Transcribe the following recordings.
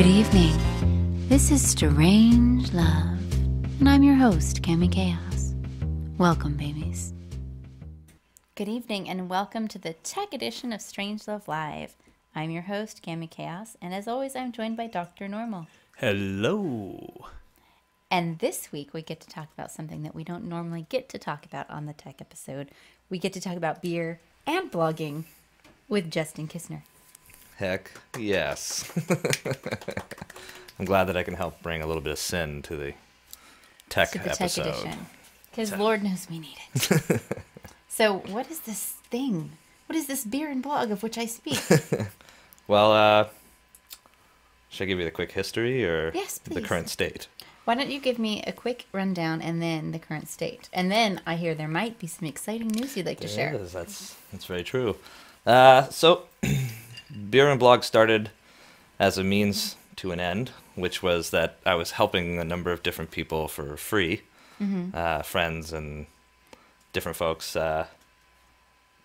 Good evening. This is Strange Love, and I'm your host, Cami Kaos. Welcome, babies. Good evening and welcome to the tech edition of Strange Love Live. I'm your host, Cami Kaos, and as always, I'm joined by Dr. Normal. Hello. And this week, we get to talk about something that we don't normally get to talk about on the tech episode. We get to talk about beer and blogging with Justin Kistner. Heck yes. I'm glad that I can help bring a little bit of sin to the tech to the episode. tech edition. Because Lord knows we need it. so, what is this thing? What is this beer and blog of which I speak? Well, uh, should I give you the quick history or Yes, the current state? Why don't you give me a quick rundown and then the current state? And then I hear there might be some exciting news you'd like to share. Yes, that's that's very true. Uh, so, beer and blog started as a means to an end, which was that I was helping a number of different people for free, uh, friends and different folks. Uh,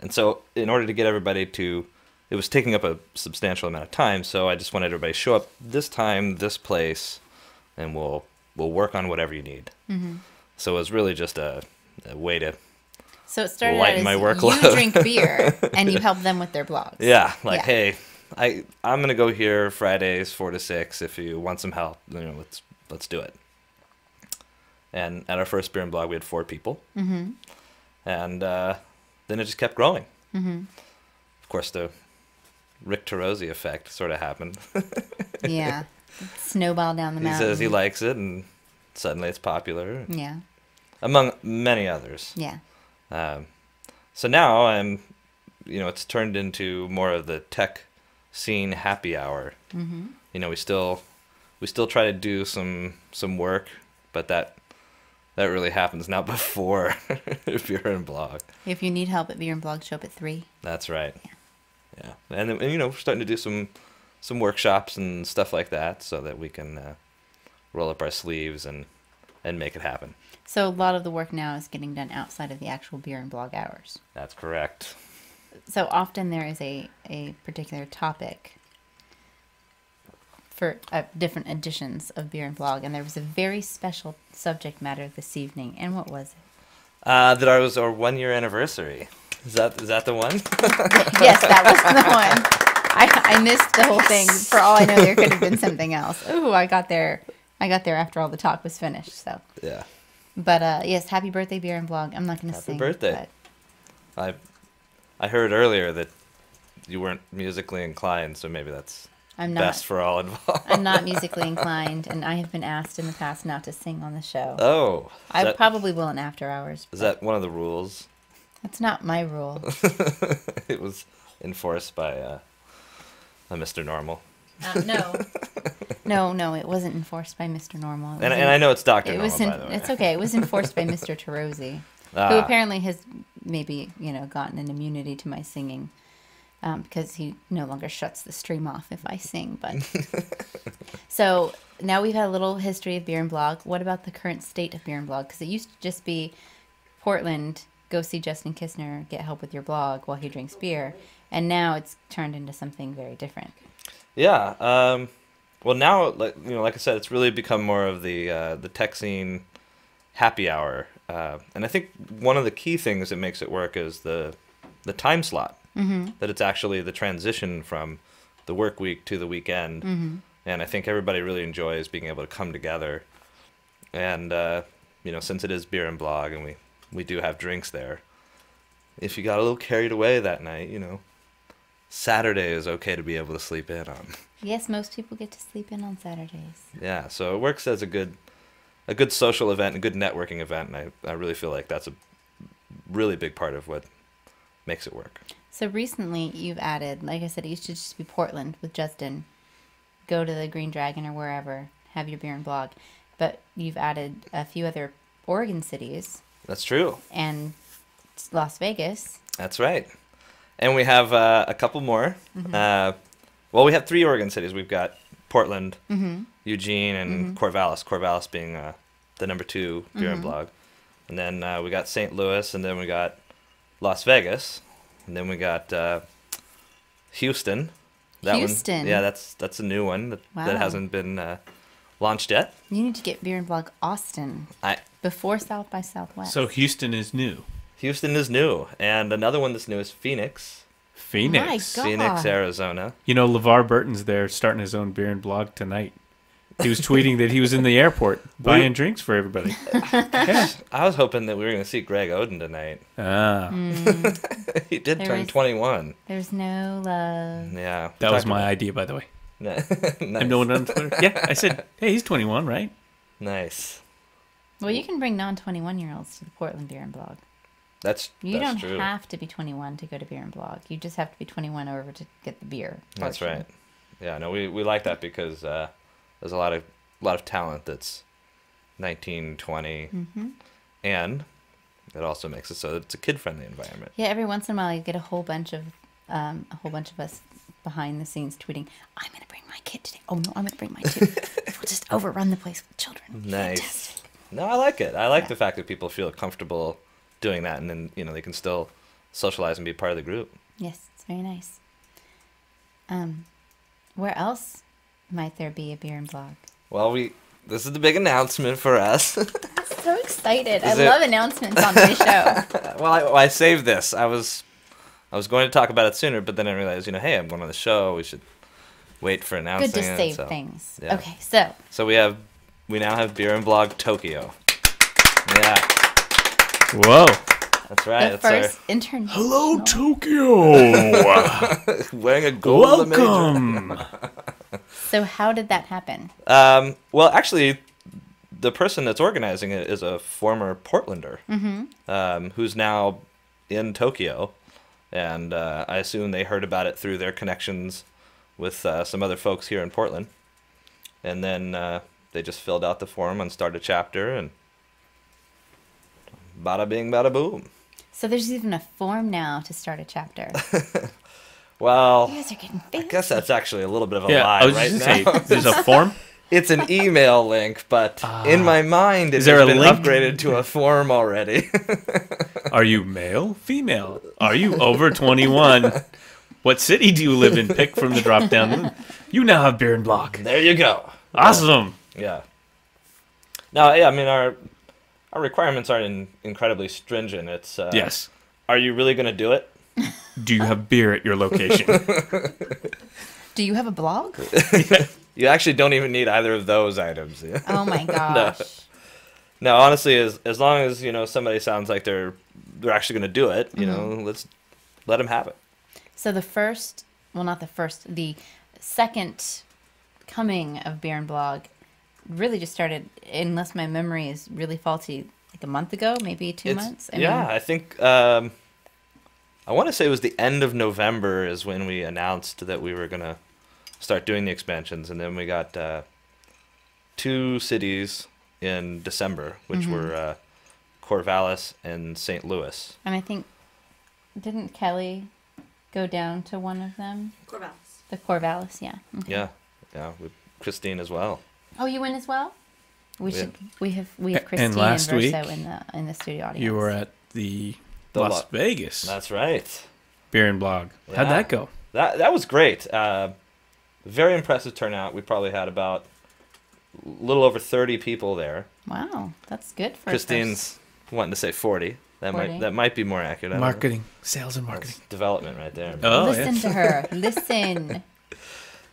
and so, in order to get everybody to, it was taking up a substantial amount of time. So I just wanted everybody to show up this time, this place, and we'll we'll work on whatever you need. So it was really just a, a way to So it started Lighten my you drink beer and you help them with their blogs. Yeah, like Yeah. hey, I I'm gonna go here Fridays four to six. If you want some help, you know, let's let's do it. And at our first beer and blog, we had four people, mm-hmm. and uh, then it just kept growing. Mm-hmm. Of course, the Rick Turoczy effect sort of happened. Yeah. Snowball down the mountain. he says he likes it, and suddenly it's popular, Yeah. among many others. Yeah. Um, so now I'm, you know, it's turned into more of the tech scene happy hour. Mm-hmm. You know, we still, we still try to do some some work, but that that really happens now before if you're in blog. If you need help at beer and blog, show up at three. That's right. Yeah, and, then, and you know, we're starting to do some some workshops and stuff like that, so that we can uh, roll up our sleeves and and make it happen. So a lot of the work now is getting done outside of the actual beer and blog hours. That's correct. So often there is a, a particular topic for uh, different editions of beer and blog, and there was a very special subject matter this evening. And what was it? Uh, that was our one year anniversary. Is that is that the one? yes, that was the one. I, I missed the whole thing. For all I know, there could have been something else. Ooh, I got there. I got there after all the talk was finished. So, yeah. but uh, yes, happy birthday, beer and blog. I'm not going to Happy sing. birthday. I I heard earlier that you weren't musically inclined, so maybe that's I'm not. best for all involved. I'm not musically inclined, and I have been asked in the past not to sing on the show. Oh, I that, probably will in after hours. is that one of the rules? That's not my rule. it was enforced by uh, a Mr. Normal, Um, no. No, no, it wasn't enforced by Mr. Normal. And and I know it's Doctor it Normal was. en- by the way. it's okay. It was enforced by Mr. Turoczy, who Ah, apparently has maybe you know gotten an immunity to my singing, um, because he no longer shuts the stream off if I sing. But so now we've had a little history of beer and blog. What about the current state of beer and blog? Because it used to just be Portland, go see Justin Kistner, get help with your blog while he drinks beer, and now it's turned into something very different. Yeah. Um, well, now, like you know, like I said, it's really become more of the uh, the tech scene happy hour, uh, and I think one of the key things that makes it work is the the time slot. Mm-hmm. That it's actually the transition from the work week to the weekend, mm-hmm. and I think everybody really enjoys being able to come together. And uh, you know, since it is beer and blog, and we we do have drinks there. If you got a little carried away that night, you know, Saturday is okay to be able to sleep in on. Yes, most people get to sleep in on Saturdays. Yeah, so it works as a good a good social event, a good networking event, and I, I really feel like that's a really big part of what makes it work. So recently, you've added, like I said, it used to just be Portland with Justin. Go to the Green Dragon or wherever, have your beer and blog. But you've added a few other Oregon cities That's true. and Las Vegas. That's right. And we have uh, a couple more. Uh, well, we have three Oregon cities. We've got Portland, Eugene, and Corvallis. Corvallis being uh, the number two beer and blog. And then uh, we got St. Louis, and then we got Las Vegas, and then we got uh, Houston, That Houston. One, yeah, that's that's a new one that, that hasn't been uh, launched yet. You need to get Beer and Blog Austin I before South by Southwest. So Houston is new. Houston is new, and another one that's new is Phoenix, Phoenix. God. Phoenix, Arizona. You know, LeVar Burton's there starting his own beer and blog tonight. He was tweeting that he was in the airport buying drinks for everybody. yeah. I was hoping that we were going to see Greg Oden tonight. Ah, he did There turn is- 21. There's no love. Yeah, that was talked my about- idea, by the way. nice. I'm no one on Twitter. Yeah, I said, hey, he's 21, right? nice. Well, you can bring non-21 year olds to the Portland Beer and Blog. That's You that's don't true. have to be 21 to go to Beer and Blog. You just have to be 21 over to get the beer. That's right. Yeah, no, we, we like that because uh, there's a lot of a lot of talent that's 19, 20, Mm-hmm. and it also makes it so that it's a kid friendly environment. Yeah, every once in a while you get a whole bunch of um, a whole bunch of us behind the scenes tweeting, "I'm gonna bring my kid today." Oh no, I'm gonna bring my kid. we'll just overrun the place with children. Nice. Fantastic. No, I like it. I like Yeah. the fact that people feel comfortable doing that, and then you know they can still socialize and be part of the group. Yes, it's very nice. Um, where else might there be a beer and blog? Well, we this is the big announcement for us. So excited! I it- love announcements on this show. well, I, well, I saved this. I was I was going to talk about it sooner, but then I realized, you know, hey, I'm going on the show. We should wait for announcing Good to it, save so- things. yeah. Okay, so So we have we now have beer and blog Tokyo. Yeah, Whoa. that's right. the that's first intern. Hello, Tokyo. wearing a gold major. Welcome. So how did that happen? Um, well, actually, the person that's organizing it is a former Portlander um, who's now in Tokyo, and uh, I assume they heard about it through their connections with uh, some other folks here in Portland, and then uh, they just filled out the form and started a chapter, and bada bing, bada boom. So there's even a form now to start a chapter. Well, You guys are getting I guess that's actually a little bit of a Yeah, lie I was right just now. say, there's a form. It's an email link, but ah. in my mind, it Is there has a been link? upgraded to a form already. Are you male? Female? Are you over 21? What city do you live in? Pick from the drop down. You now have beer and block. there you go. Awesome. Yeah. No, yeah, I mean our our requirements aren't in, incredibly stringent. It's uh, Yes. Are you really going to do it? Do you have beer at your location? Do you have a blog? You actually don't even need either of those items. Oh my gosh. no, honestly, as as long as you know somebody sounds like they're they're actually going to do it, you know, let's let them have it. So the first, well, not the first, the second coming of Beer and Blog really just started, unless my memory is really faulty, like a month ago, maybe two It's- months. yeah, I think um, I want to say it was the end of November is when we announced that we were gonna start doing the expansions, and then we got uh, two cities in December, which Mm-hmm. were uh, Corvallis and St. Louis. and I think didn't Kelly go down to one of them? Corvallis. The Corvallis, yeah. Okay. Yeah, yeah, with Christine as well. Oh, you went as well. We Yeah. should. We have. We have Christine and, last Verso week, in the in the studio audience. You were at the, The Las Lo- Vegas That's right. beer and blog. How'd that go? That that was great. Uh, very impressive turnout. We probably had about a little over thirty people there. Wow, that's good for a Christine's wanting to say 40. That 40. might that might be more accurate. I don't know. Marketing, sales and marketing. That's development right there. Oh, Listen yeah. to her. Listen.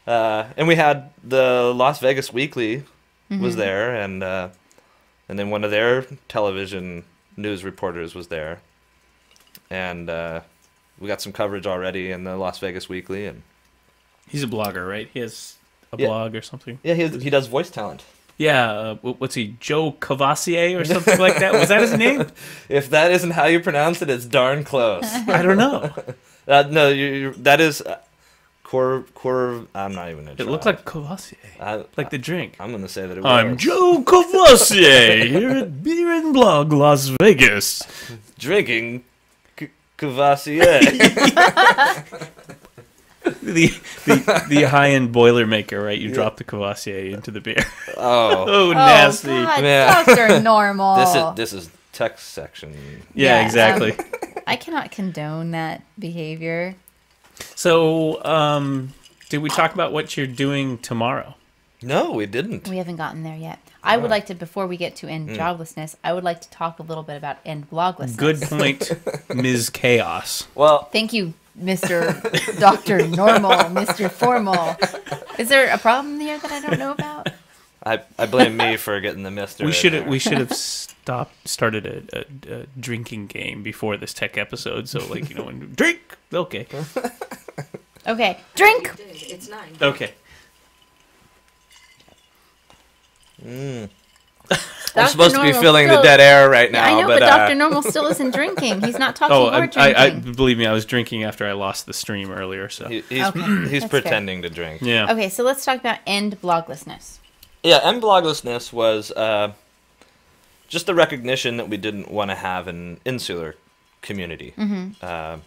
Uh, and we had the Las Vegas Weekly Mm-hmm. was there, and uh, and then one of their television news reporters was there, and uh, we got some coverage already in the Las Vegas Weekly, and He's a blogger, right? He has a Yeah. blog or something. yeah, he he does voice talent. Yeah, uh, what's he? Joe Cavassier or something like that? Was that his name? If that isn't how you pronounce it, it's darn close. I don't know. uh, no, you, you that is uh, Cor Cor. I'm not even gonna. It try. looked like Cavassier, I, like the drink. I'm gonna say that it I'm was. Joe Cavassier here at Beer and Blog Las Vegas. drinking C- Cavassier. The the, the high end Boilermaker, right? You drop the Cavassier into the beer. oh, oh, oh, nasty. Oh, God, Yeah. Dr. Normal. this is this is text section. Yeah, Yeah, exactly. Um, I cannot condone that behavior. So, um, did we talk about what you're doing tomorrow? No, we didn't. We haven't gotten there yet. I would like to, before we get to end Mm. joblessness, I would like to talk a little bit about end bloglessness. Good point, Ms. Kaos. Well, Thank you, Mr. Doctor Normal, Mr. Formal. Is there a problem here that I don't know about? I, I blame me for getting the mister. We should there. we should have stopped started a, a, a drinking game before this tech episode. So like you know when drink okay Okay, drink. It's nine. okay. I'm Dr. supposed to be Normal feeling the dead air right Yeah, now, I know, but, but, uh, Dr. Normal still isn't drinking. He's not talking Oh, or I, drinking. I, I believe me, I was drinking after I lost the stream earlier. So he, he's Okay, he's that's fair. pretending to drink. yeah, Okay, so let's talk about end bloglessness. Yeah, and bloglessness was uh, just the recognition that we didn't want to have an insular community. Uh,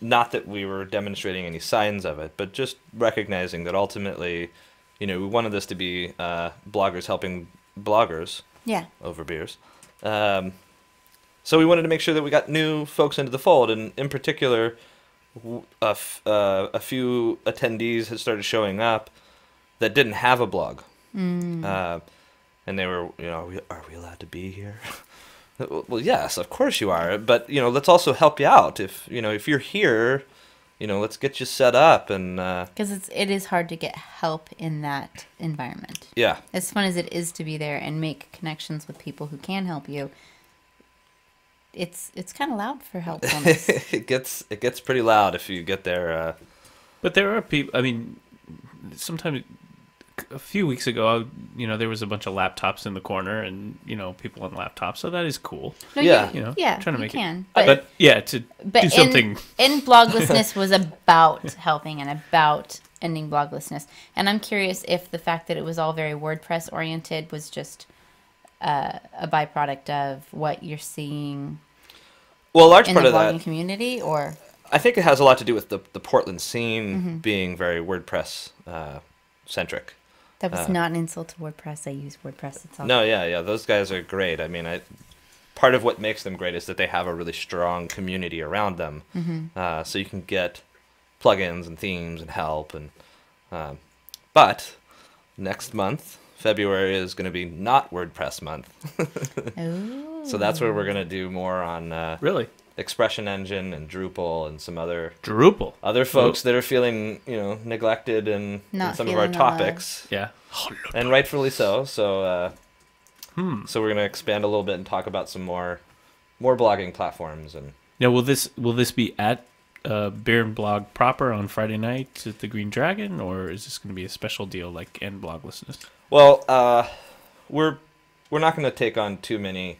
not that we were demonstrating any signs of it, but just recognizing that ultimately, you know, we wanted this to be uh, bloggers helping bloggers Yeah. over beers. Um, so we wanted to make sure that we got new folks into the fold, and in particular, a, f- uh, a few attendees had started showing up that didn't have a blog, uh, and they were, you know, are we, are we allowed to be here? well, yes, of course you are, but you know, let's also help you out. If you know, if you're here, you know, let's get you set up, and uh, Because it's it is hard to get help in that environment. yeah, As fun as it is to be there and make connections with people who can help you, it's it's kind of loud for helpfulness. it gets it gets pretty loud if you get there. Uh, but there are people. I mean, sometimes a few weeks ago, you know, there was a bunch of laptops in the corner, and you know, people on laptops. So that is cool. No, Yeah. You know, yeah, trying to you make can, it. but- But, yeah, to but do something. In, in bloglessness was about helping and about ending bloglessness. And I'm curious if the fact that it was all very WordPress oriented was just uh, a byproduct of what you're seeing well, a large in part the of blogging that community, or I think it has a lot to do with the the Portland scene Mm-hmm. being very WordPress uh, centric. That was Uh, not an insult to WordPress. I use WordPress itself. No, yeah, yeah, those guys are great. I mean, I part of what makes them great is that they have a really strong community around them, Mm-hmm. uh, so you can get plugins and themes and help and. Um, but next month, February is going to be not WordPress month, Ooh. so that's where we're going to do more on uh, Really, ExpressionEngine and Drupal and some other Drupal. other folks that are feeling you know neglected in, in some of our feeling the love. topics Yeah. and rightfully so so uh, Hmm. so we're going to expand a little bit and talk about some more more blogging platforms and Now, will this will this be at uh, Beer and Blog proper on Friday night at the Green Dragon, or is this going to be a special deal like End Bloglessness? well uh, we're we're not going to take on too many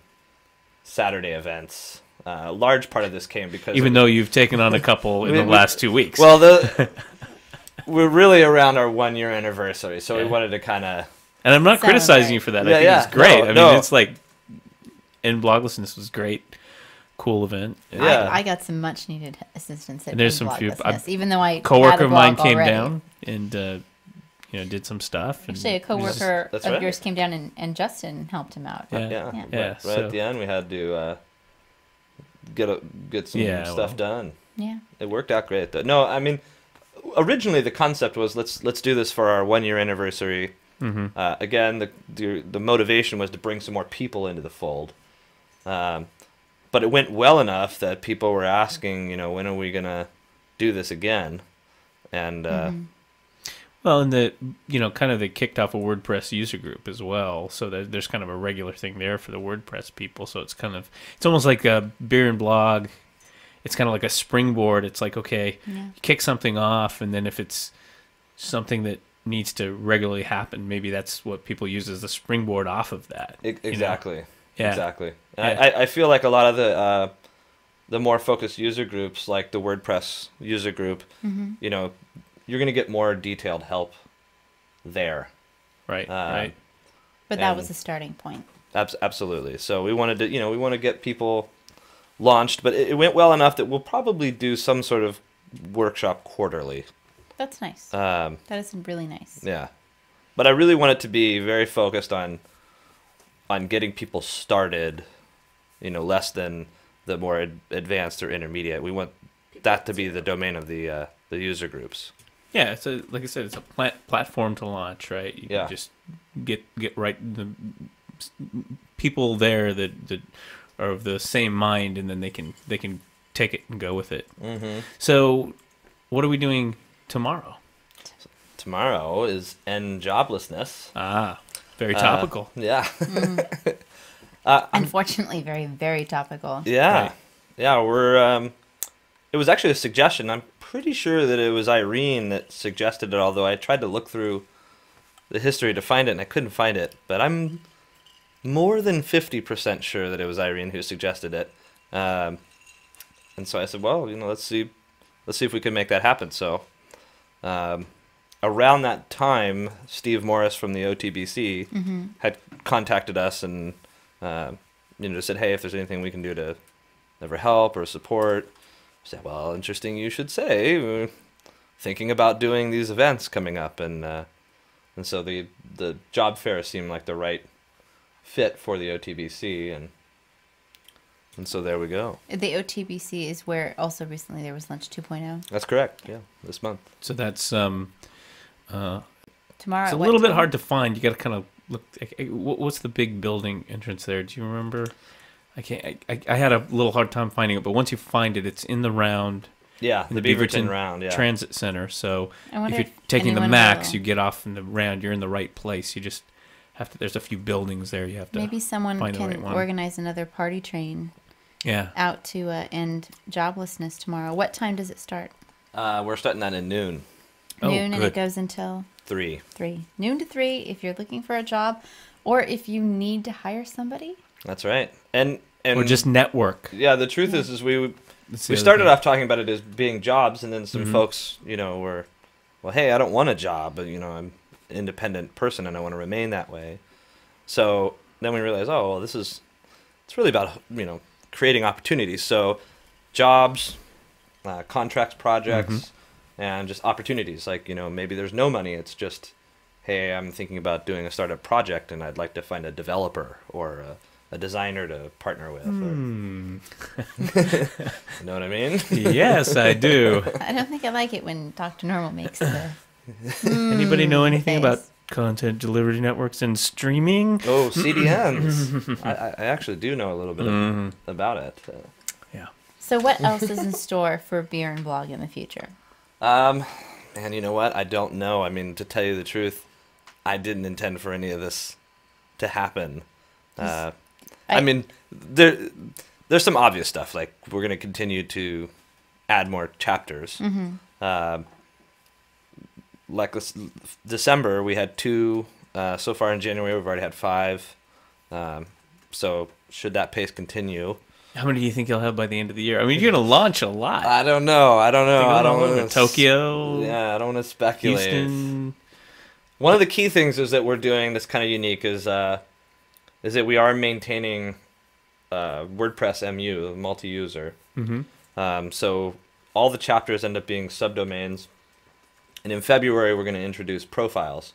saturday events uh, a large part of this came because Even though you've taken on a couple in We- the last two weeks. well the we're really around our one year anniversary so we wanted to kind of and I'm not criticizing Celebrate. you for that. Yeah, I think yeah. it's great. No, I mean, no. it's like End Bloglessness was great, cool event. Yeah. I, I got some much needed assistance at there's some few- bloglessness, even though I coworker had a of mine came already. down and uh, you know did some stuff. And Actually, a coworker That's of right. yours came down and, and Justin helped him out. Yeah. yeah, Yeah. right, right so- at the end we had to uh, get a, get some Yeah, stuff well. done Yeah. It worked out great though. No, I mean, originally the concept was let's let's do this for our one year anniversary. hmm Uh, again, the, the the motivation was to bring some more people into the fold. Um, but it went well enough that people were asking, you know, when are we gonna do this again? And uh, Mm-hmm. Well, and the you know kind of they kicked off a WordPress user group as well, so that there's kind of a regular thing there for the WordPress people. So it's kind of it's almost like a beer and blog. It's kind of like a springboard. It's like okay, Yeah. kick something off, and then if it's something that needs to regularly happen, maybe that's what people use as the springboard off of that. e- you know? exactly, Yeah. exactly. And Yeah. I, I- I feel like a lot of the uh, the more focused user groups, like the WordPress user group, Mm-hmm. you know, you're gonna get more detailed help there. Right. Uh, right. But that was the starting point. Abs- absolutely. So we wanted to, you know, we want to get people launched, but it, it went well enough that we'll probably do some sort of workshop quarterly. That's nice. Um, that is really nice. yeah, but I really want it to be very focused on on getting people started. You know, less than the more ad- advanced or intermediate. We want that to be the domain of the uh, the user groups. Yeah, so like I said, it's a plat- platform to launch, right? You Yeah. can just get get right the people there that that are of the same mind, and then they can they can take it and go with it. Mm-hmm. So, what are we doing tomorrow? Tomorrow is end joblessness. Ah, very Uh, topical. yeah. Unfortunately, very, very topical. Yeah, Right. yeah. We're. Um, it was actually a suggestion. I'm pretty sure that it was Irene that suggested it. Although I tried to look through the history to find it and I couldn't find it. But I'm more than fifty percent sure that it was Irene who suggested it. Um, and so I said, well, you know, let's see, let's see if we can make that happen. So, um, around that time, Steve Morris from the OTBC had contacted us and uh, you know just said, hey, if there's anything we can do to ever help or support. I said, well, interesting. You should say. We're thinking about doing these events coming up, and uh, and so the the job fair seemed like the right fit for the OTBC, and and so there we go. The OTBC is where also recently there was Lunch 2.0. That's correct. Yeah, this month. So that's um, uh, Tomorrow it's a at what little bit time? hard to find. You got to kind of look. eh, eh, what- What's the big building entrance there? Do you remember? I can't. I, I, I had a little hard time finding it, but once you find it, it's in the round. Yeah, in the, Beaverton, round. Yeah. Transit Center. So if you're if taking the max, will- you get off in the round. You're in the right place. You just have to. There's a few buildings there. You have to. Maybe someone find the can right one. organize another party train Yeah. out to uh, end joblessness tomorrow. What time does it start? uh, we're starting that at noon, Oh, Noon, and it goes until three. three. Noon to three. If you're looking for a job, or if you need to hire somebody. That's right. And and Or just network. yeah. The truth is, is we we started thing. off talking about it as being jobs, and then some Mhm. folks, you know, were, well, hey, I don't want a job, but you know, I'm an independent person and I want to remain that way. So then we realized, oh, well, this is, it's really about you know creating opportunities. So jobs, uh, contracts, projects, Mhm. and just opportunities. Like you know, maybe there's no money. It's just, hey, I'm thinking about doing a startup project, and I'd like to find a developer or a, a designer to partner with. Or, Hmm. you know what I mean? yes, I do. I don't think I like it when Dr. Normal makes the. Anybody know anything about content delivery networks and streaming? Oh, CDNs. I, I I actually do know a little bit Mhm. about it. Uh, Yeah. So, what else is in store for beer and blog in the future? Um, man, you know what? I don't know. I mean, to tell you the truth, I didn't intend for any of this to happen. Uh, I, I- mean, there there's some obvious stuff like we're going to continue to add more chapters. Um, like this December, we had two. Uh, so far in January, we've already had five. Um, so should that pace continue? How many do you think you'll have by the end of the year? I mean, you're going to launch a lot. I don't know. I don't know. You're I don't wanna Tokyo, Yeah, I don't want to speculate. Houston. One of the key things is that we're doing that's kind of unique is uh, is that we are maintaining uh, WordPress MU multi-user. hmm Um, so all the chapters end up being subdomains, and in February we're going to introduce profiles.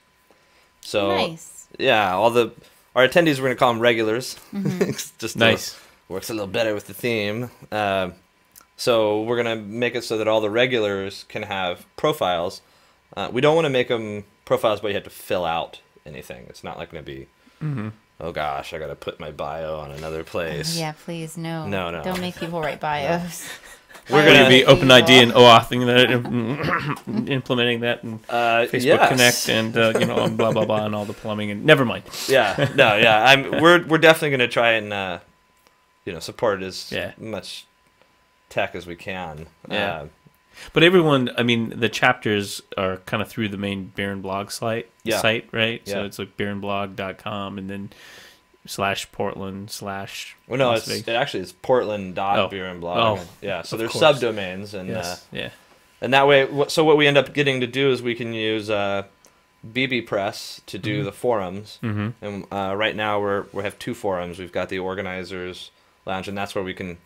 So nice. yeah, all the our attendees we're going to call them regulars. Mm-hmm. It's just Nice. works a little better with the theme. Um, so we're gonna make it so that all the regulars can have profiles. Uh, we don't want to make them profiles, but you have to fill out anything. It's not like gonna be, hmm oh gosh, I gotta put my bio on another place. Yeah, please, no. No, no. Don't make people write bios. We're gonna be you open do ID all- and OAuthing that, implementing that, and Uh, Facebook yes. Connect, and uh, you know, and blah blah blah, and all the plumbing. And never mind. yeah, no, yeah. I'm we're we're definitely gonna try and uh, you know support as Yeah. much tech as we can. Yeah. Uh, But everyone, I mean, the chapters are kind of through the main Beer and Blog site, Yeah. site, right? Yeah. So it's like beerandblog.com and then slash Portland slash. well, no, it's it actually is Portland dot Oh. blog. Oh, yeah, so there's course. subdomains and uh, yeah. And that way, so what we end up getting to do is we can use uh, bbPress to do Mhm. the forums. Mm-hmm. And uh, right now we're we have two forums. We've got the organizers lounge, and that's where we can,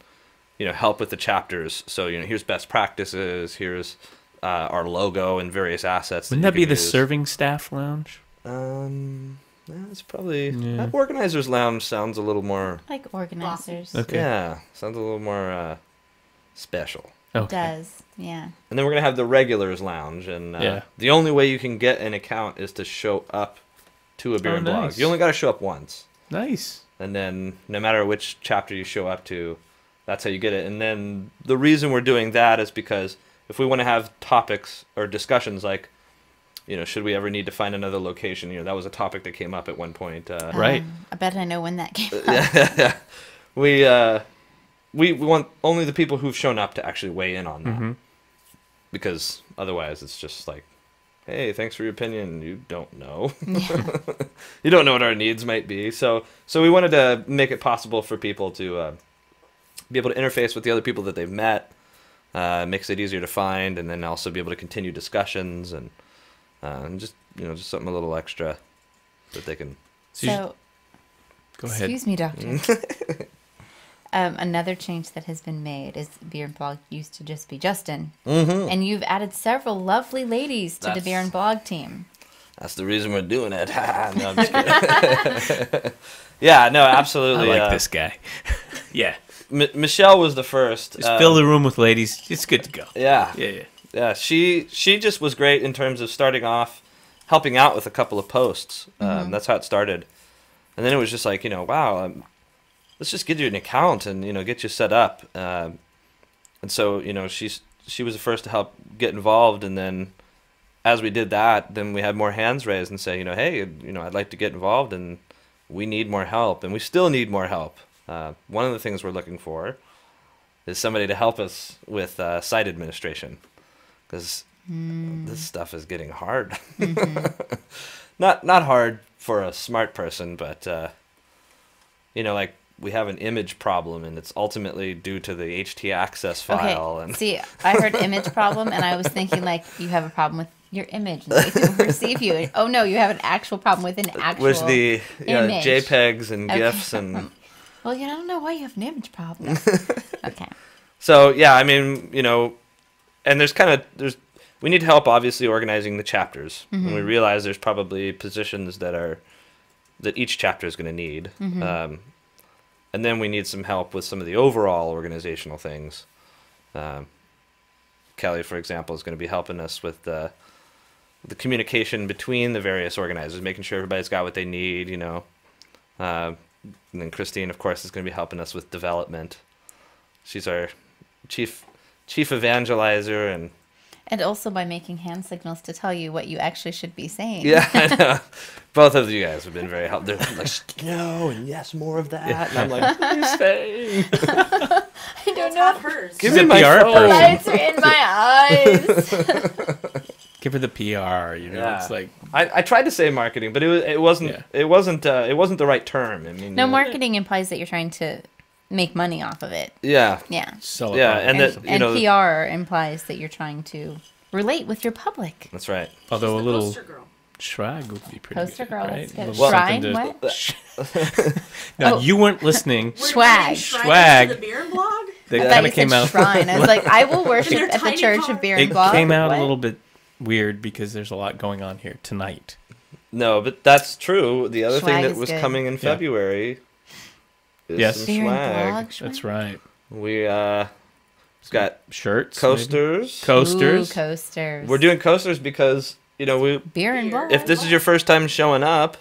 you know, help with the chapters. So you know, here's best practices. Here's uh, our logo and various assets. Wouldn't you that be can the serving staff lounge? Um, yeah, it's probably Yeah. that organizers lounge sounds a little more. Like organizers. Okay. Yeah, sounds a little more uh, special. Okay. does. Yeah. And then we're gonna have the regulars lounge, and uh, Yeah. the only way you can get an account is to show up to a beer Oh, and blog. You only got to show up once, Nice. and then no matter which chapter you show up to, that's how you get it. And then the reason we're doing that is because if we want to have topics or discussions like, you know, should we ever need to find another location? You know, that was a topic that came up at one point. Uh, Right. Um, I bet I know when that came. up. yeah, we uh, we we want only the people who've shown up to actually weigh in on that, hmm because otherwise it's just like, hey, thanks for your opinion. You don't know, you don't know what our needs might be. So so we wanted to make it possible for people to uh, be able to interface with the other people that they've met. Uh, makes it easier to find, and then also be able to continue discussions and uh, and just you know just something a little extra that they can. So, you- So, go ahead. excuse me, doctor. um, another change that has been made is Beer and Blog used to just be Justin, Mm-hmm. and you've added several lovely ladies to the Beer That's- and Blog team. That's the reason we're doing it. no, I'm just yeah, no, I absolutely. like uh, this guy. yeah. M- Michelle was the first. Just uh, fill the room with ladies. It's good to go. Yeah, Yeah, yeah. yeah. She she just was great in terms of starting off, helping out with a couple of posts. Um, that's how it started, and then it was just like you know, wow, um, let's just get you an account and you know get you set up. Um, and so you know she's she was the first to help get involved, and then as we did that, then we had more hands raised and say, you know, hey, you know, I'd like to get involved, and we need more help, and we still need more help. Uh, one of the things we're looking for is somebody to help us with uh, site administration, because this stuff is getting hard. not not hard for a smart person, but uh, you know, like we have an image problem, and it's ultimately due to the htaccess file, Okay. and See, I heard image problem, and I was thinking like you have a problem with your image and the way people perceive you. And, oh no, you have an actual problem with an actual. with the image. JPEGs and Okay. GIFs and. Well, you don't know why you have an image problem. okay. So yeah, I mean, you know, and there's kind of there's we need help obviously organizing the chapters, and we realize there's probably positions that are that each chapter is going to need, um, and then we need some help with some of the overall organizational things. Um, Kelly, for example, is going to be helping us with the the communication between the various organizers, making sure everybody's got what they need, you know. Uh, and then Christine, of course, is going to be helping us with development. She's our chief chief evangelizer, and And also by making hand signals to tell you what you actually should be saying. yeah, I know. both of you guys have been very helpful. They're like, no, and yes, more of that. And I'm like, what are you saying? I don't Let's know. have hers. Give me a my PR phone. person. Lights are in my eyes. Give her the PR. You know, Yeah. it's like I, I tried to say marketing, but it was it wasn't Yeah. it wasn't uh, it wasn't the right term. I mean, no, you know, marketing implies that you're trying to make money off of it. Yeah, Yeah. sell it. Yeah, and And, that- you and know- PR implies that you're trying to relate with your public. that's right. although a little poster girl. swag would be pretty Poster good, girl, right? that's A good. little Shrine, something what? no, Oh. you weren't listening. Swag. Swag. To the beer blog. That I thought kind of came out. shrine. I was like, I will worship at the Church car. of Beer and It Blog. came out What? a little bit weird because there's a lot going on here tonight. No, but that's true. The other thing that was good. coming in February is Yes. some Beer and swag. That's right. We uh got Shirts, maybe? coasters. coasters. Ooh, coasters. We're doing coasters because you know we beer and Beer. blog. if this is your first time showing up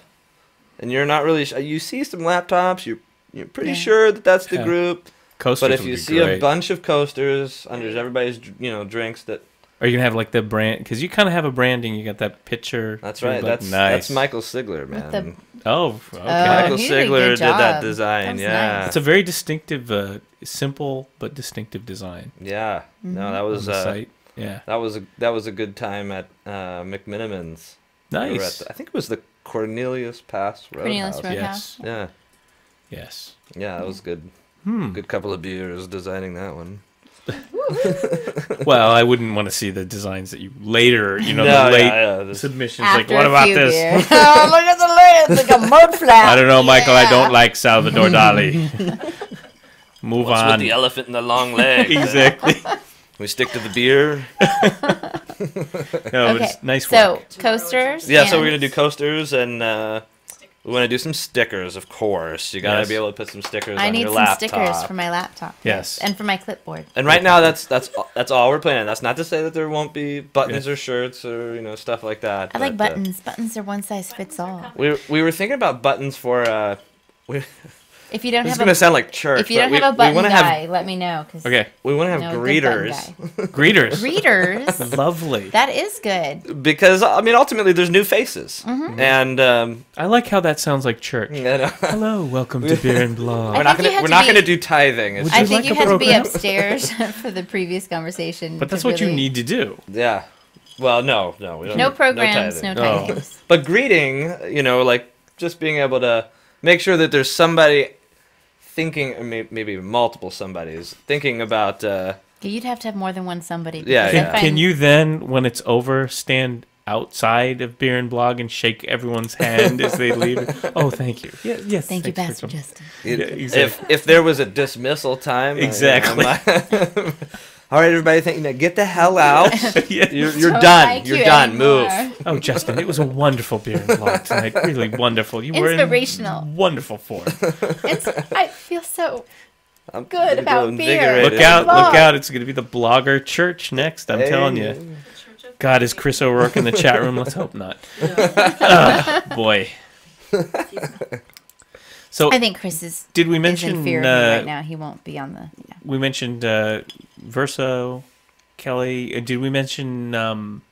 and you're not really sh- you see some laptops you're you're pretty Yeah. sure that that's the Yeah. group coasters but if you be see a bunch of coasters under everybody's you know drinks that Are you gonna have like the brand? Because you kind of have a branding. You got that picture. that's right like, that's nice. that's Michael Sigler man the- Oh, okay. Michael he did Sigler did that design That yeah nice. it's a very distinctive, uh, simple but distinctive design yeah Mm-hmm. no that was uh, site. Yeah, that was a that was a good time at uh McMenamins We nice. the- I think it was the Cornelius Pass Roadhouse. Cornelius Roadhouse Roadhouse. Yes. yeah Yes. yeah that was good Hmm. good couple of beers designing that one Well, I wouldn't want to see the designs that you later, you know, No, the late yeah, yeah, submissions. After like, what about this? oh, look at the lid. It's like a mud flap. I don't know, Michael. I don't like Salvador Dali. Move What's on. with the elephant and the long leg? exactly. we stick to the beer No, Okay, it's nice so work. coasters. Yeah, so we're gonna do coasters and uh, We want to do some stickers, of course. You got to Yes. be able to put some stickers I on need your some laptop. stickers for my laptop. Yes. And for my clipboard. And right now, that's that's that's all we're planning. That's not to say that there won't be buttons Yeah. or shirts or you know stuff like that. I like but, uh, buttons. buttons are one size fits all. we we were thinking about buttons for. Uh, we, If you don't this is have gonna a sound like church. if you don't we, have a button we want to guy, have let me know. Cause Okay. we want to have no, a good button greeters. Greeters. Lovely. that is good. because I mean ultimately there's new faces Mm-hmm. and um, I like how that sounds like church. Hello, welcome to Beer and I Blog. we're not gonna we're to not be- gonna do tithing. It's I just- think like you a had to be upstairs for the previous conversation. But that's to what you need to do. yeah. Well, no, no, we don't. No need- programs, tithing. no Oh. But greeting, you know, like just being able to make sure that there's somebody thinking, maybe multiple somebody's thinking about. Uh, You'd have to have more than one somebody. Yeah, yeah. Can, can you then, when it's over, stand outside of Beer and Blog and shake everyone's hand as they leave? Oh, thank you. Yeah, yes. Thank you, thanks Pastor for coming. Justin. Yeah, if exactly. if there was a dismissal time, you know, Exactly. my- All right, everybody, think, get the hell out. Yeah. You're, you're Don't done. like You're you done. anymore. Move. Oh, Justin, it was a wonderful Beer and Blog tonight. Really wonderful. You were in Inspirational. wonderful form. It's, I feel so I'm Good about beer. Look out, Blog. look out. It's going to be the Blogger Church next. I'm Hey. telling you. God, is Chris O'Rourke in the chat room? Let's hope not. oh, boy. So, I think Chris is, did we is mention in fear of me uh, right now. He won't be on the. Yeah. we mentioned uh, Verso, Kelly. Uh, did we mention um,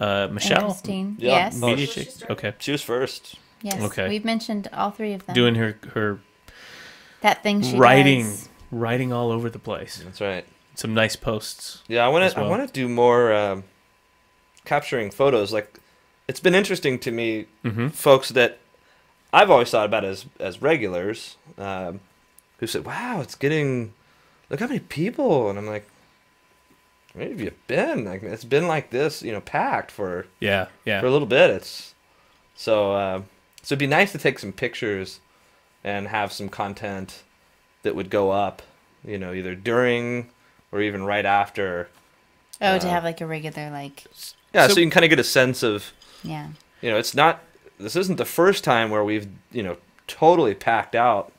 uh, Michelle? Christine. Yeah. Yes. Media she chick? Okay, She was first. Yes. Okay. We've mentioned all three of them. doing her her that thing she writing, does. writing all over the place. That's right. Some nice posts. Yeah, I want to. well. I want to do more um, capturing photos. Like, it's been interesting to me, Mm-hmm. folks that I've always thought about as as regulars, um, who said, "Wow, it's getting. Look how many people," and I'm like, "Where have you been? Like, it's been like this, you know, packed for Yeah, yeah. for a little bit. It's so uh, so it'd be nice to take some pictures and have some content that would go up, you know, either during or even right after. Oh, to uh, have like a regular like Yeah, so, So- you can kind of get a sense of, yeah. you know, it's not. This isn't the first time where we've, you know, totally packed out.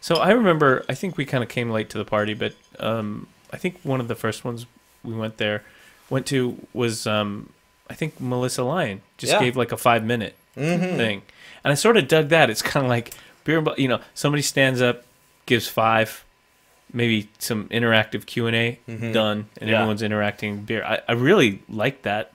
So I remember, I think we kind of came late to the party, but um, I think one of the first ones we went there, went to was um, I think Melissa Lyon just Yeah. gave like a five minute Mm-hmm. thing, and I sort of dug that. It's kind of like beer, you know, somebody stands up, gives five, maybe some interactive Q and A Mhm. done, and Yeah. everyone's interacting beer. I, I really like that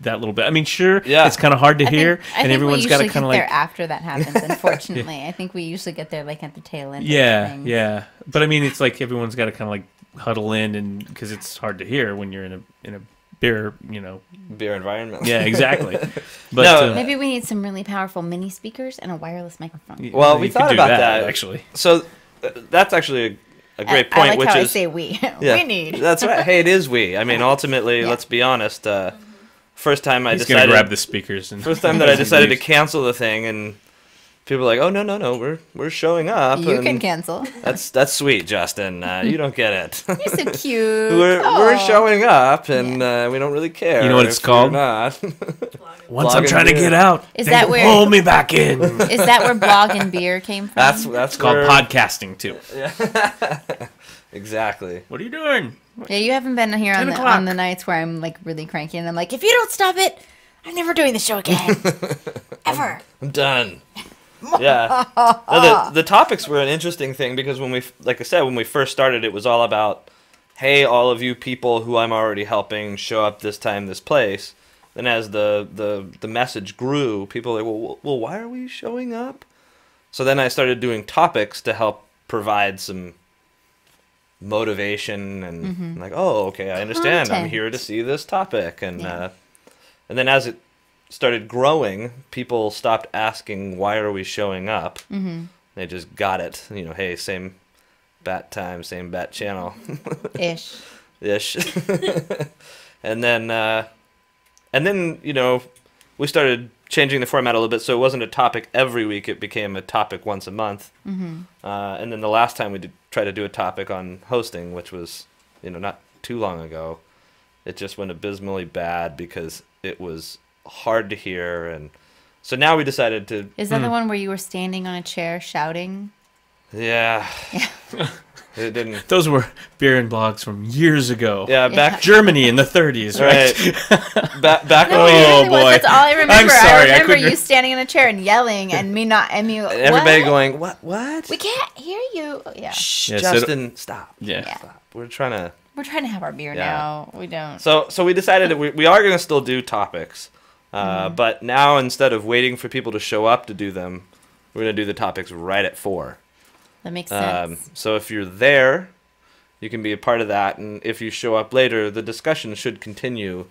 that little bit. I mean, sure, Yeah. it's kind of hard to I think- hear, I and think everyone's we got to kind of like there after that happens. Unfortunately, I think we usually get there like at the tail end. Yeah, of yeah. But I mean, it's like everyone's got to kind of like huddle in, and because it's hard to hear when you're in a in a beer, you know. Beer environment. Yeah, exactly. But No, uh, Maybe we need some really powerful mini speakers and a wireless microphone. y- Well, we thought about that. actually. So uh, that's actually a, a great point, I like which how is I say we. Yeah, we need. That's right. Hey, it is we. I mean, ultimately, Yeah. let's be honest. Uh, first time I He's gonna decided. grab the speakers and First time that I decided to cancel the thing, and people were like, "Oh no, no, no, we're we're showing up." You and can cancel. That's that's sweet, Justin. Uh, you don't get it. You're so cute. we're we're showing up, and uh, we don't really care. You know what it's called? Not. Once Blog I'm and trying to get out, Is they that where- pull me back in? Is that where blog and beer came from? that's that's called where- podcasting too. Exactly. What are you doing? Yeah, you haven't been here on the, on the nights where I'm like really cranky and I'm like, if you don't stop it, I'm never doing the show again. Ever. I'm done. yeah. No, the the topics were an interesting thing because when we, like I said, when we first started, it was all about, hey, all of you people who I'm already helping show up this time, this place. Then as the the the message grew, people were like, well, well, why are we showing up? So then I started doing topics to help provide some motivation and like, oh, okay, I understand. I'm here to see this topic, and Yeah. uh, and then as it started growing, people stopped asking why are we showing up. Mm-hmm. They just got it. You know, hey, same bat time, same bat channel Ish. ish. and then uh, and then you know we started changing the format a little bit, so it wasn't a topic every week. It became a topic once a month. Mm-hmm. Uh, and then the last time we did try to do a topic on hosting, which was you know not too long ago, it just went abysmally bad because it was hard to hear and so now we decided to Is Hmm. that the one where you were standing on a chair shouting? Yeah. it didn't. Those were beer and blogs from years ago. Yeah, back Germany in the 30s, right? right. back back No, when it we- Oh, really was. boy. That's all I remember. I'm sorry, I I remember couldn't- you standing in a chair and yelling, and me not, and me. everybody what? going what what? We can't hear you. Yeah, Shh, Yeah, so- Justin, stop. Yeah. Yeah. Stop. We're trying to. we're trying to have our beer Yeah. now. We don't. So so we decided that we we are going to still do topics, uh, Mm-hmm. but now instead of waiting for people to show up to do them, we're going to do the topics right at four. That makes Um, sense. so if you're there, you can be a part of that, and if you show up later, the discussion should continue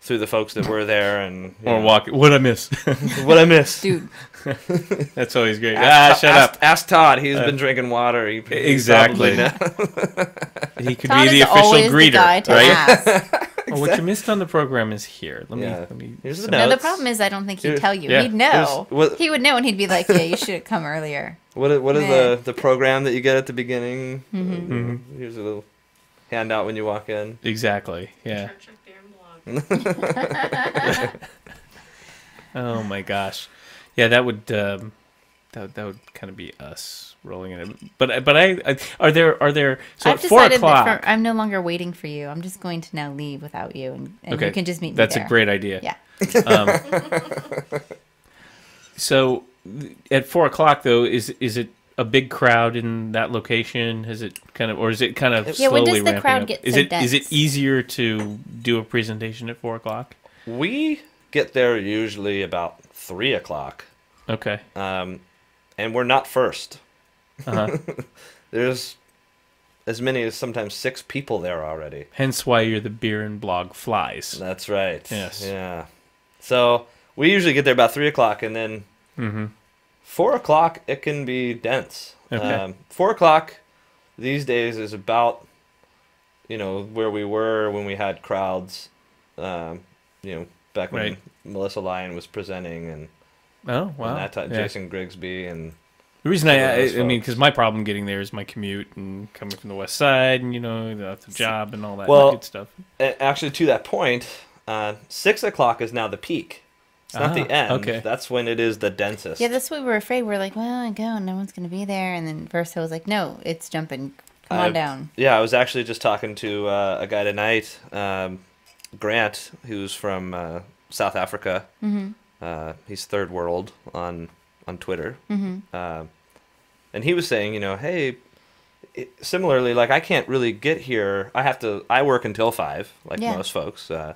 through the folks that were there and Or know, walk. What I miss? What I missed. Dude, That's always great. Ah, Ask, shut ask- up. Ask Todd. He's been drinking water. He, he Exactly. probably. He could Todd be the is official greeter, the guy to right? Ask. Oh, what you missed on the program is here. Let me. Yeah. Let me. Here's the some- No, the problem is I don't think he'd tell you. yeah. He'd know. What- He would know, and he'd be like, "Yeah, you should have come earlier." What is, what is Meh. the, the program that you get at the beginning? Mm-hmm. Mhm. Here's a little handout when you walk in. Exactly. Yeah. Church of Beer Blog. Oh my gosh. Yeah, that would um, that that would kind of be us rolling in it. But but I, I are there are there so I've at four o'clock. For, I'm no longer waiting for you. I'm just going to now leave without you, and, and okay, you can just meet me That's there. a great idea. Yeah. Um, so at four o'clock though, is is it a big crowd in that location? Is it kind of or is it kind of Yeah, when slowly does the ramping crowd up? get is so it is it dense? easier to do a presentation at four o'clock? We get there usually about three o'clock, Okay. um, and we're not first. Uh-huh. There's as many as sometimes six people there already. Hence why you're the beer and blog flies. That's right. Yes. Yeah. So we usually get there about three o'clock, and then Mm-hmm. four o'clock it can be dense. Okay. Um, four o'clock these days is about you know where we were when we had crowds. Um, you know, back when Right. Melissa Lyon was presenting and, Oh wow. and that time, Yeah. Jason Grigsby and The reason I, I, I mean, because my problem getting there is my commute and coming from the west side, and you know, the, the job and all that Well, good stuff. actually to that point, uh, six o'clock is now the peak. It's not the Ah, end. okay. That's when it is the densest. Yeah, that's what we were afraid. We're like, well, I go, no one's gonna be there, and then Verso was like, no, it's jumping. Come on I've- down. Yeah, I was actually just talking to uh, a guy tonight, um, Grant, who's from uh, South Africa. Mm-hmm. Uh, he's third world on on Twitter, Mm-hmm. Um and he was saying, you know, hey, it, similarly, like I can't really get here. I have to. I work until five, like Yeah. most folks, uh,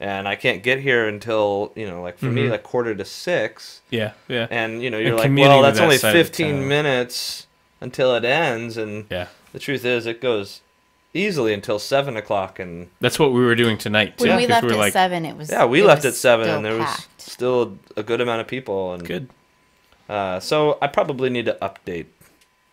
and I can't get here until you know, like for me, Mhm. like quarter to six. Yeah, yeah, And you know, you're like, well, that's that only side of the 15 minutes until it ends, and yeah. the truth is, it goes easily until seven o'clock, and That's what we were doing tonight too. When we 'cause left we were at like, seven, it was yeah, we it left was at seven, still and there was still a good amount of people, and good. Uh, so I probably need to update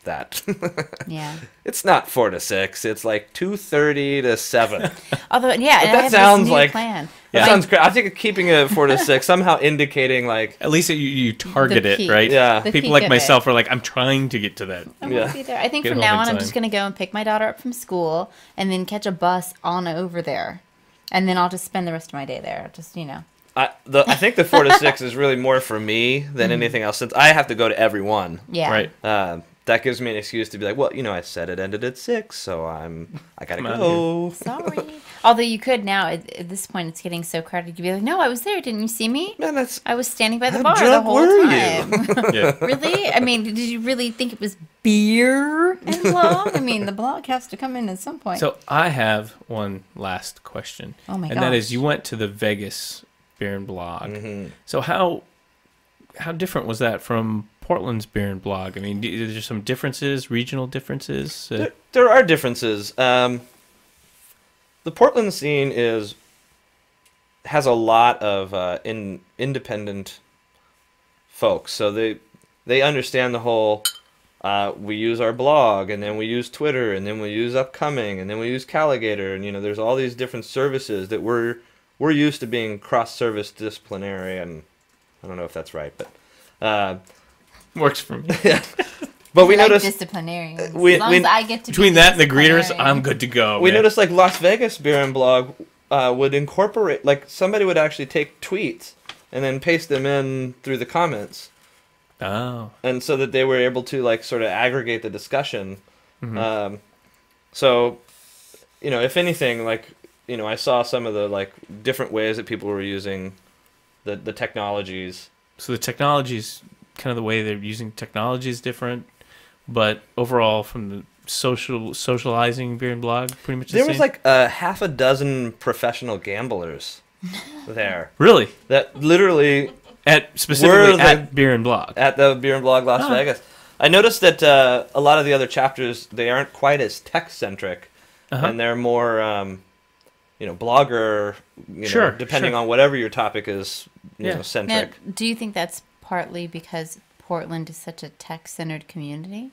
that. Yeah. it's not four to six; it's like two thirty to seven. Although, yeah, and I that have sounds this new like- plan. That sounds great. I think keeping it four to six somehow indicating like At least you, you target The it, peak. right? Yeah. The People like of myself are like, I'm trying to get to that. I Yeah. won't be there. I think Get from now in on, I'm just gonna go and pick my daughter up from school, and then catch a bus on over there, and then I'll just spend the rest of my day there. Just you know. I, the, I think the four to six is really more for me than anything else since I have to go to every one. Yeah. Right. Uh, that gives me an excuse to be like, well, you know, I said it ended at six, so I'm I gotta Come out go. Sorry. Although you could now, at, at this point, it's getting so crowded. You'd be like, "No, I was there. Didn't you see me? Man, that's I was standing by the bar the drunk whole were you?" time." Yeah. really? I mean, did you really think it was beer and blog? I mean, the blog has to come in at some point. So I have one last question. Oh my And that is you went to the Vegas Beer and Blog. mhm. So how how different was that from Portland's Beer and Blog? I mean, there's there some differences, regional differences? Uh, There, there are differences. Um, the Portland scene is has a lot of uh, in independent folks, so they they understand the whole. Uh, we use our blog, and then we use Twitter, and then we use Upcoming, and then we use Calagator, and you know, there's all these different services that we're we're used to being cross-service disciplinary, and I don't know if that's right, but uh, works for me. but we like noticed disciplinarians. we- as long we- as I get to be Between that and the greeters. I'm good to go. we man. noticed like Las Vegas Beer and Blog uh, would incorporate like somebody would actually take tweets and then paste them in through the comments, Oh, and so that they were able to like sort of aggregate the discussion. Um, so, you know, if anything, like you know, I saw some of the like different ways that people were using the the technologies. so the technology's kind of the way they're using technology is different, but overall, from the social socializing beer and blog, pretty much the There same. was like a half a dozen professional gamblers there really that literally at specifically the- at beer and blog. at the Beer and Blog Las Ah. Vegas. I noticed that uh, a lot of the other chapters they aren't quite as tech centric, Uh-huh. and they're more, um, you know, blogger. You Sure, know, depending sure. on whatever your topic is, you Yeah. know, Now, centric. do you think that's partly because Portland is such a tech-centered community,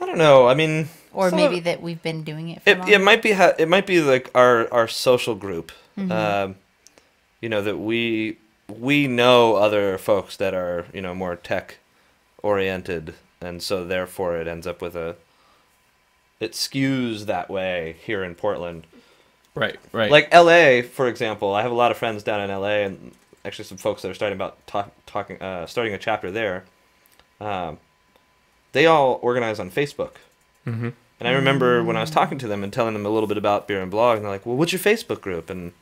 I don't know. I mean, or maybe of- that we've been doing it for it, long? it might be ha- it might be like our our social group. Mm-hmm. Um, you know that we we know other folks that are you know more tech oriented, and so therefore it ends up with a it skews that way here in Portland. right, right. Like LA, for example, I have a lot of friends down in LA, and actually some folks that are starting about talk, talking uh, starting a chapter there. Um, they all organize on Facebook. Mhm. And I remember when I was talking to them and telling them a little bit about beer and blog, and they're like, "Well, what's your Facebook group?" And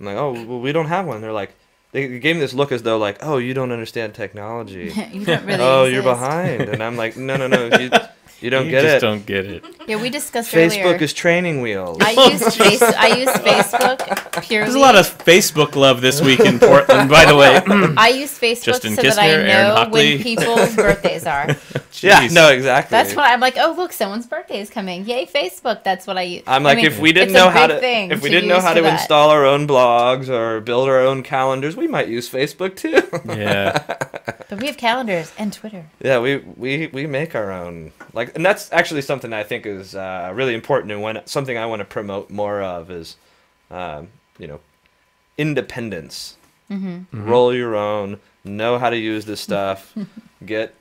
I'm like, "Oh, well, we don't have one." They're like, they gave me this look as though like, "Oh, you don't understand technology." you don't really. oh, you're behind. And I'm like, "No, no, no, you, you don't you get just it. don't get it. Yeah, we discussed Facebook earlier. is training wheels." I use oh, face. I use Facebook purely. There's a lot of Facebook love this week in Portland, by the way. I use Facebook Justin so that I know Hockley. when people's birthdays are. yeah, Jeez. no, exactly. That's why I'm like, oh look, someone's birthday is coming. Yay, Facebook! That's what I use. I'm I like, mean, if we didn't know how to, thing if we to didn't know how to that. install our own blogs or build our own calendars, we might use Facebook too. Yeah. but we have calendars and Twitter. yeah, we, we we make our own. Like, and that's actually something I think is uh, really important, and when something I want to promote more of is, um, you know, independence. Mm-hmm. Roll your own. Know how to use this stuff. get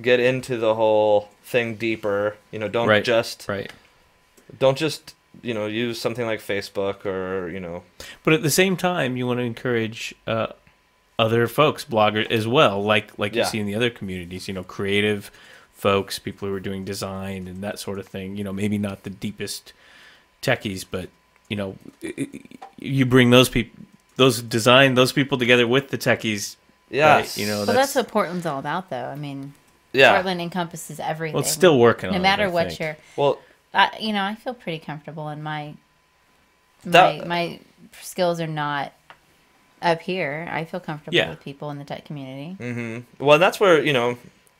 get into the whole thing deeper. You know, don't Right. just Right. don't just you know use something like Facebook or you know But at the same time, you want to encourage uh, other folks, bloggers as well, like like Yeah. you see in the other communities. You know, creative folks, people who are doing design and that sort of thing. You know, maybe not the deepest techies, but you know, i- i- you bring those people, those design those people together with the techies. yeah Right, you know, Well, that's- that's, what Portland's all about, though. I mean, yeah Portland encompasses everything. Well, it's still working no on matter it, what think. you're. well I, you know, I feel pretty comfortable in my my That- my skills are not up here. I feel comfortable Yeah. with people in the tech community. hmm Well, that's where you know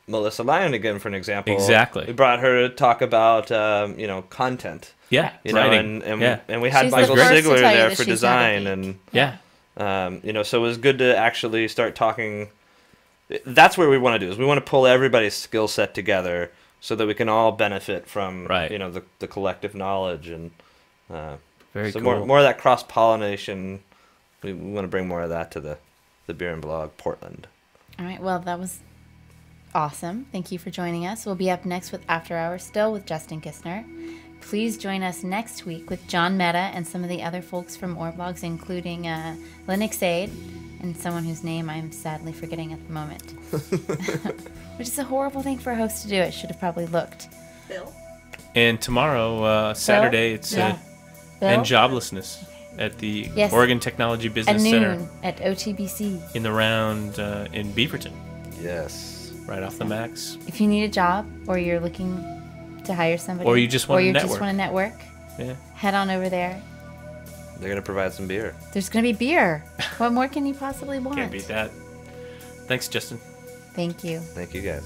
Melissa Lyon again, for an example. Exactly. We brought her to talk about um, you know content. Yeah, You know, writing. and and, yeah, and we had She's Michael first to Sigler there for she's not a design, and yeah, um, you know, so it was good to actually start talking. That's where we want to do is we want to pull everybody's skill set together so that we can all benefit from Right. you know the the collective knowledge and uh, very so cool. more more of that cross pollination. We, we want to bring more of that to the the beer and blog Portland. All right. Well, that was awesome. Thank you for joining us. We'll be up next with After Hours still with Justin Kistner. Please join us next week with John Meta and some of the other folks from Orblogs, including uh, Linux Aid and someone whose name I'm sadly forgetting at the moment. Which is a horrible thing for a host to do. It should have probably looked. Bill? and tomorrow, uh, Saturday, it's Yeah. uh, Bill? end joblessness at the Yes. Oregon Technology At Business Center noon at OTBC. in the round uh, in Beaverton, Yes. Right off the max. If you need a job or you're looking to hire somebody, Or you just or wanna you network. just want to network, Yeah. head on over there. They're gonna provide some beer. There's going to be beer. what more can you possibly want? Can't beat that. Thanks, Justin. Thank you. Thank you guys.